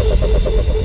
ハハハハ!